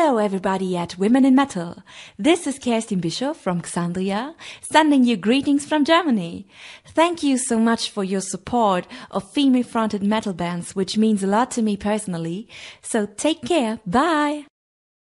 Hello, everybody at Women in Metal. This is Kerstin Bischof from Xandria, sending you greetings from Germany. Thank you so much for your support of female fronted metal bands, which means a lot to me personally. So take care. Bye.